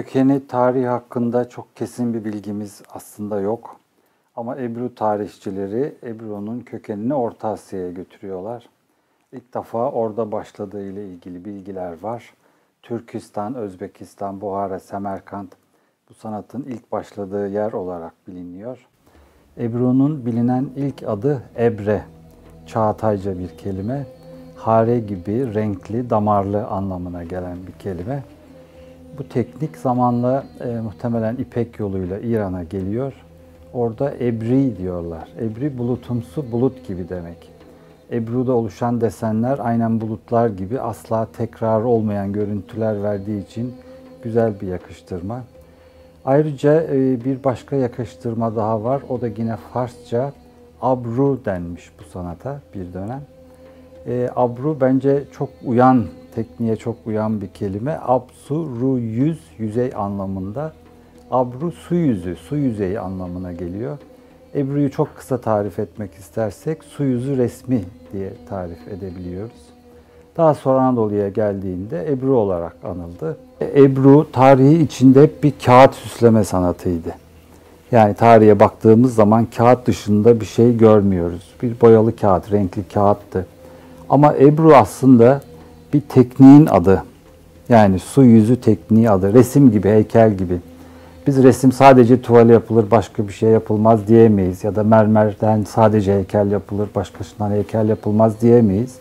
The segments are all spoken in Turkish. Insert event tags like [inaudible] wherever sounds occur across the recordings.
kökeni tarihi hakkında çok kesin bir bilgimiz aslında yok. Ama Ebru tarihçileri Ebru'nun kökenini Orta Asya'ya götürüyorlar. İlk defa orada başladığı ile ilgili bilgiler var. Türkistan, Özbekistan, Buhara, Semerkant bu sanatın ilk başladığı yer olarak biliniyor. Ebru'nun bilinen ilk adı Ebre, Çağatayca bir kelime. Hare gibi renkli, damarlı anlamına gelen bir kelime. Bu teknik zamanla e, muhtemelen İpek yoluyla İran'a geliyor. Orada ebri diyorlar. Ebri bulutumsu bulut gibi demek. Ebru'da oluşan desenler aynen bulutlar gibi asla tekrar olmayan görüntüler verdiği için güzel bir yakıştırma. Ayrıca e, bir başka yakıştırma daha var. O da yine Farsça abru denmiş bu sanata bir dönem. E, abru bence çok uyan, tekniğe çok uyan bir kelime. Absu, ru, yüz, yüzey anlamında. Abru su yüzü, su yüzeyi anlamına geliyor. Ebru'yu çok kısa tarif etmek istersek su yüzü resmi diye tarif edebiliyoruz. Daha sonra Anadolu'ya geldiğinde Ebru olarak anıldı. Ebru tarihi içinde hep bir kağıt süsleme sanatıydı. Yani tarihe baktığımız zaman kağıt dışında bir şey görmüyoruz. Bir boyalı kağıt, renkli kağıttı. Ama Ebru aslında bir tekniğin adı. Yani su yüzü tekniği adı. Resim gibi, heykel gibi. Biz resim sadece tuvale yapılır, başka bir şey yapılmaz diyemeyiz. Ya da mermerden sadece heykel yapılır, başkasından heykel yapılmaz diyemeyiz.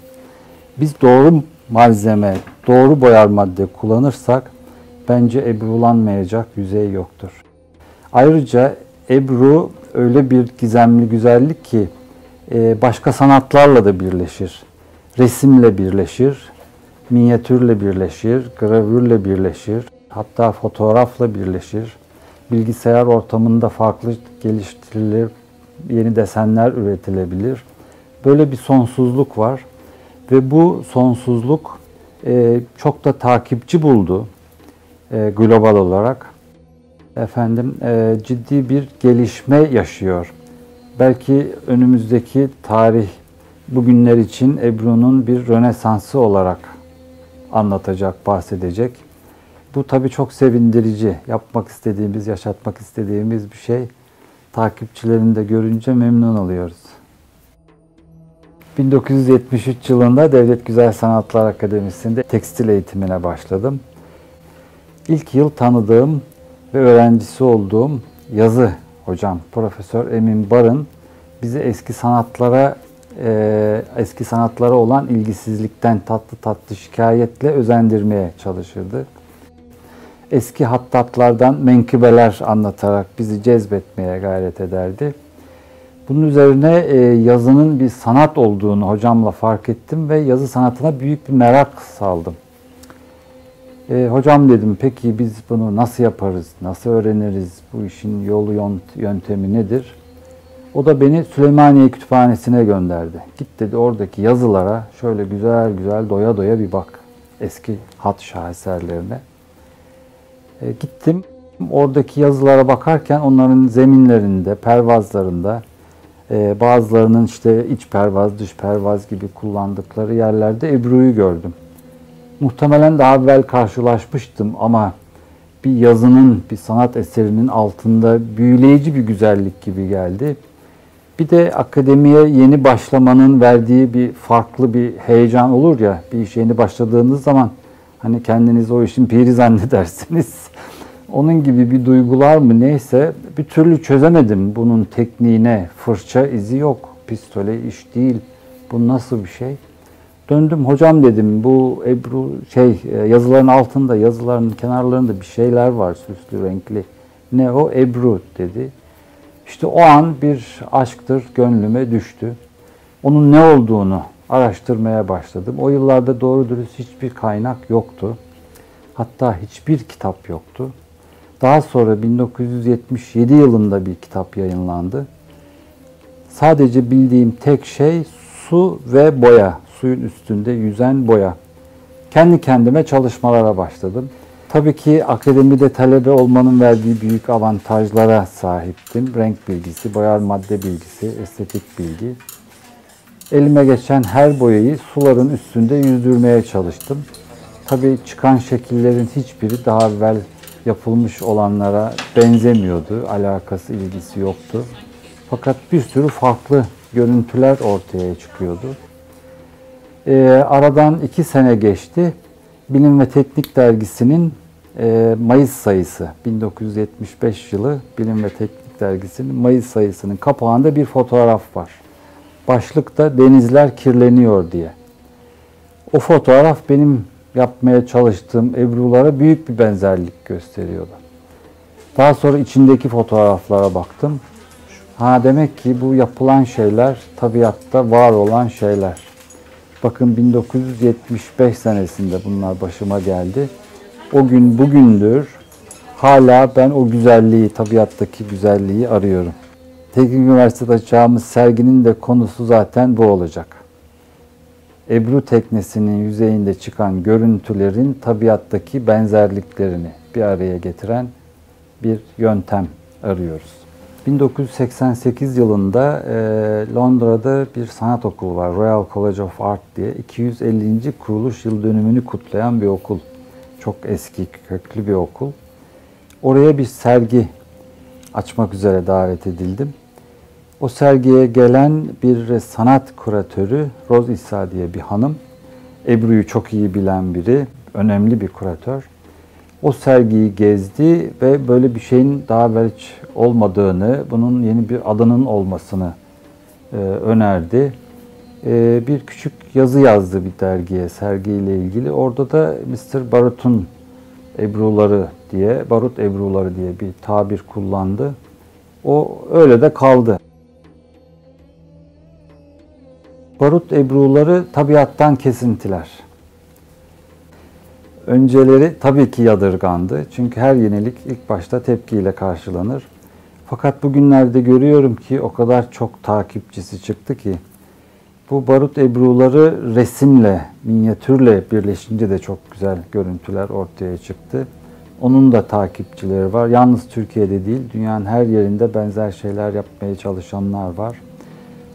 Biz doğru malzeme, doğru boyar madde kullanırsak bence ebrulanmayacak yüzey yoktur. Ayrıca ebru öyle bir gizemli güzellik ki e, başka sanatlarla da birleşir. Resimle birleşir, minyatürle birleşir, gravürle birleşir, hatta fotoğrafla birleşir. Bilgisayar ortamında farklı geliştirilir, yeni desenler üretilebilir. Böyle bir sonsuzluk var ve bu sonsuzluk e, çok da takipçi buldu e, global olarak. Efendim e, ciddi bir gelişme yaşıyor. Belki önümüzdeki tarih bugünler için Ebru'nun bir rönesansı olarak anlatacak, bahsedecek. Bu tabii çok sevindirici. Yapmak istediğimiz, yaşatmak istediğimiz bir şey. Takipçilerini de görünce memnun oluyoruz. 1973 yılında Devlet Güzel Sanatlar Akademisi'nde tekstil eğitimine başladım. İlk yıl tanıdığım ve öğrencisi olduğum yazı hocam Profesör Emin Barın bizi eski sanatlara e, eski sanatlara olan ilgisizlikten tatlı tatlı şikayetle özendirmeye çalışırdı. Eski hattatlardan menkıbeler anlatarak bizi cezbetmeye gayret ederdi. Bunun üzerine e, yazının bir sanat olduğunu hocamla fark ettim ve yazı sanatına büyük bir merak saldım. E, hocam dedim peki biz bunu nasıl yaparız, nasıl öğreniriz, bu işin yolu yöntemi nedir? O da beni Süleymaniye Kütüphanesi'ne gönderdi. Git dedi oradaki yazılara şöyle güzel güzel doya doya bir bak eski hat şaheserlerine. E, gittim oradaki yazılara bakarken onların zeminlerinde, pervazlarında e, bazılarının işte iç pervaz, dış pervaz gibi kullandıkları yerlerde Ebru'yu gördüm. Muhtemelen daha evvel karşılaşmıştım ama bir yazının, bir sanat eserinin altında büyüleyici bir güzellik gibi geldi. Bir de akademiye yeni başlamanın verdiği bir farklı bir heyecan olur ya. Bir iş yeni başladığınız zaman hani kendinizi o işin piri zannedersiniz. [laughs] Onun gibi bir duygular mı neyse bir türlü çözemedim bunun tekniğine. Fırça izi yok. Pistole iş değil. Bu nasıl bir şey? Döndüm hocam dedim bu Ebru şey e, yazıların altında yazıların kenarlarında bir şeyler var süslü renkli. Ne o? Ebru dedi. İşte o an bir aşktır gönlüme düştü. Onun ne olduğunu araştırmaya başladım. O yıllarda doğru dürüst hiçbir kaynak yoktu. Hatta hiçbir kitap yoktu. Daha sonra 1977 yılında bir kitap yayınlandı. Sadece bildiğim tek şey su ve boya. Suyun üstünde yüzen boya. Kendi kendime çalışmalara başladım. Tabii ki akademide talebe olmanın verdiği büyük avantajlara sahiptim. Renk bilgisi, boyar madde bilgisi, estetik bilgi. Elime geçen her boyayı suların üstünde yüzdürmeye çalıştım. Tabii çıkan şekillerin hiçbiri daha evvel yapılmış olanlara benzemiyordu. Alakası, ilgisi yoktu. Fakat bir sürü farklı görüntüler ortaya çıkıyordu. E, aradan iki sene geçti. Bilim ve Teknik Dergisi'nin e, Mayıs sayısı, 1975 yılı Bilim ve Teknik Dergisi'nin Mayıs sayısının kapağında bir fotoğraf var. Başlıkta denizler kirleniyor diye. O fotoğraf benim yapmaya çalıştığım ebrulara büyük bir benzerlik gösteriyordu. Daha sonra içindeki fotoğraflara baktım. Ha demek ki bu yapılan şeyler tabiatta var olan şeyler. Bakın 1975 senesinde bunlar başıma geldi. O gün bugündür hala ben o güzelliği, tabiattaki güzelliği arıyorum. Teknik Üniversitede açacağımız serginin de konusu zaten bu olacak. Ebru teknesinin yüzeyinde çıkan görüntülerin tabiattaki benzerliklerini bir araya getiren bir yöntem arıyoruz. 1988 yılında e, Londra'da bir sanat okulu var. Royal College of Art diye 250. kuruluş yıl dönümünü kutlayan bir okul. Çok eski, köklü bir okul. Oraya bir sergi açmak üzere davet edildim. O sergiye gelen bir sanat kuratörü Roz İsa diye bir hanım. Ebru'yu çok iyi bilen biri, önemli bir kuratör. O sergiyi gezdi ve böyle bir şeyin daha evvel olmadığını, bunun yeni bir adının olmasını e, önerdi. E, bir küçük yazı yazdı bir dergiye sergiyle ilgili. Orada da Mr. Barut'un ebruları diye, barut ebruları diye bir tabir kullandı. O öyle de kaldı. Barut ebruları tabiattan kesintiler. Önceleri tabii ki yadırgandı. Çünkü her yenilik ilk başta tepkiyle karşılanır. Fakat bugünlerde görüyorum ki o kadar çok takipçisi çıktı ki bu barut ebruları resimle, minyatürle birleşince de çok güzel görüntüler ortaya çıktı. Onun da takipçileri var. Yalnız Türkiye'de değil, dünyanın her yerinde benzer şeyler yapmaya çalışanlar var.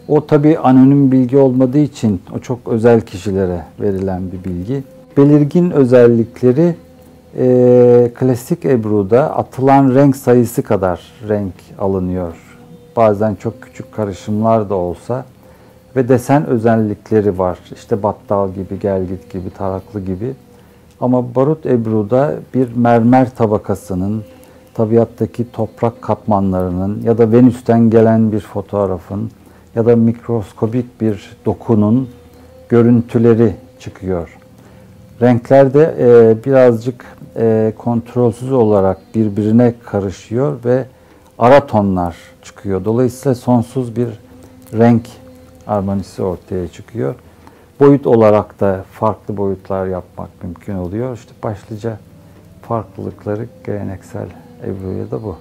O tabii anonim bilgi olmadığı için o çok özel kişilere verilen bir bilgi. Belirgin özellikleri e, klasik Ebru'da atılan renk sayısı kadar renk alınıyor. Bazen çok küçük karışımlar da olsa ve desen özellikleri var. İşte battal gibi, gelgit gibi, taraklı gibi. Ama barut Ebru'da bir mermer tabakasının, tabiattaki toprak katmanlarının ya da Venüs'ten gelen bir fotoğrafın ya da mikroskobik bir dokunun görüntüleri çıkıyor. Renkler de e, birazcık e, kontrolsüz olarak birbirine karışıyor ve ara tonlar çıkıyor. Dolayısıyla sonsuz bir renk armonisi ortaya çıkıyor. Boyut olarak da farklı boyutlar yapmak mümkün oluyor. İşte başlıca farklılıkları geleneksel Ebru'ya da bu.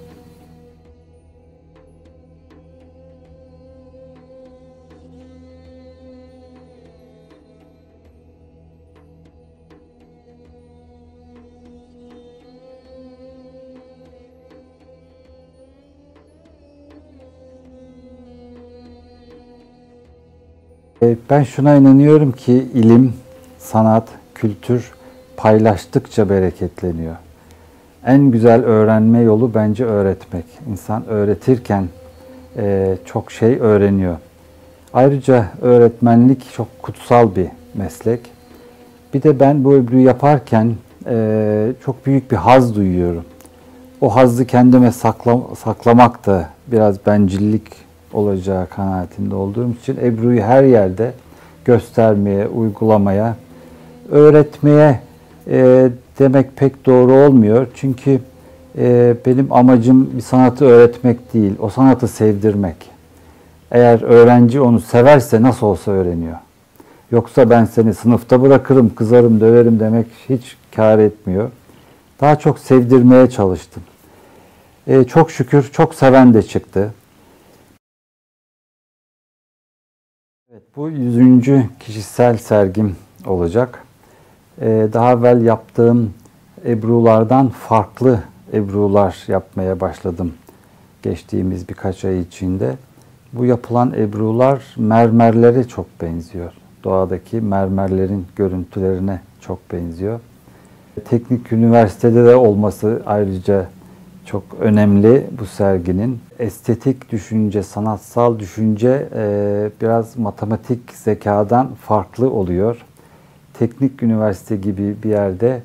Ben şuna inanıyorum ki ilim, sanat, kültür paylaştıkça bereketleniyor. En güzel öğrenme yolu bence öğretmek. İnsan öğretirken e, çok şey öğreniyor. Ayrıca öğretmenlik çok kutsal bir meslek. Bir de ben bu öbürü yaparken e, çok büyük bir haz duyuyorum. O hazzı kendime sakla, saklamak da biraz bencillik olacağı kanaatinde olduğum için Ebru'yu her yerde göstermeye, uygulamaya, öğretmeye e, demek pek doğru olmuyor. Çünkü e, benim amacım bir sanatı öğretmek değil, o sanatı sevdirmek. Eğer öğrenci onu severse nasıl olsa öğreniyor. Yoksa ben seni sınıfta bırakırım, kızarım, döverim demek hiç kar etmiyor. Daha çok sevdirmeye çalıştım. E, çok şükür çok seven de çıktı. Bu yüzüncü kişisel sergim olacak. Ee, daha evvel yaptığım ebrulardan farklı ebrular yapmaya başladım geçtiğimiz birkaç ay içinde. Bu yapılan ebrular mermerlere çok benziyor. Doğadaki mermerlerin görüntülerine çok benziyor. Teknik üniversitede de olması ayrıca çok önemli bu serginin. Estetik düşünce, sanatsal düşünce e, biraz matematik zekadan farklı oluyor. Teknik üniversite gibi bir yerde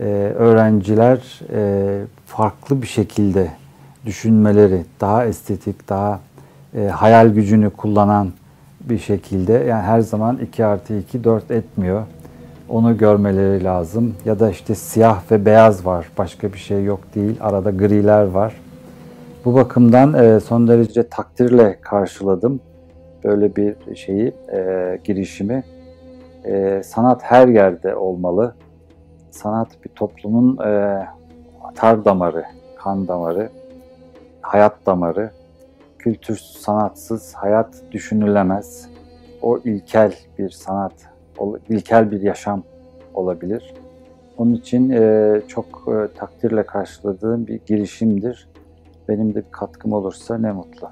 e, öğrenciler e, farklı bir şekilde düşünmeleri, daha estetik, daha hayal gücünü kullanan bir şekilde yani her zaman 2 artı 2 4 etmiyor. Onu görmeleri lazım. Ya da işte siyah ve beyaz var. Başka bir şey yok değil. Arada griler var. Bu bakımdan e, son derece takdirle karşıladım böyle bir şeyi, e, girişimi. E, sanat her yerde olmalı. Sanat bir toplumun atar damarı, kan damarı, hayat damarı. Kültür sanatsız hayat düşünülemez. O ilkel bir sanat, ilkel bir yaşam olabilir. Onun için e, çok e, takdirle karşıladığım bir girişimdir. Benim de bir katkım olursa ne mutlu.